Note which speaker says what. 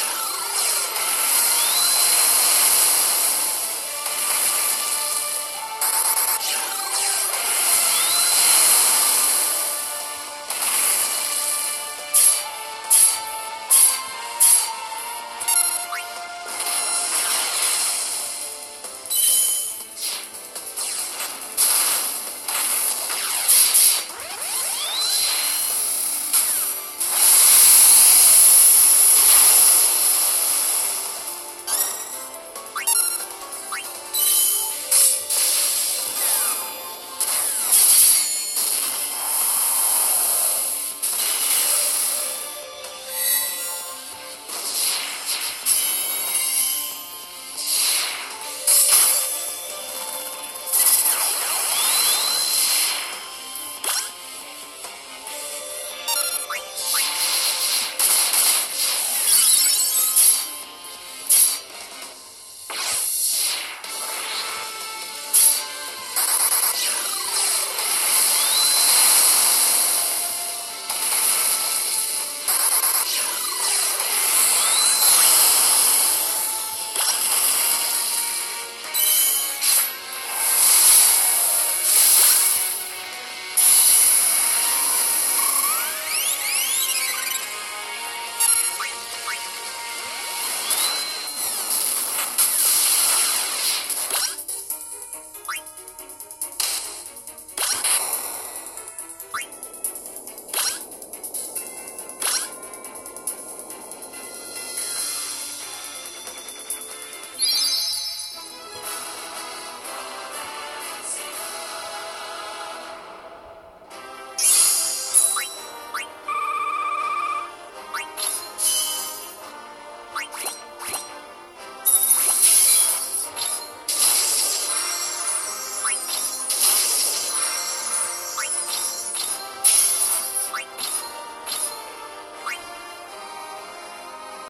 Speaker 1: Bye.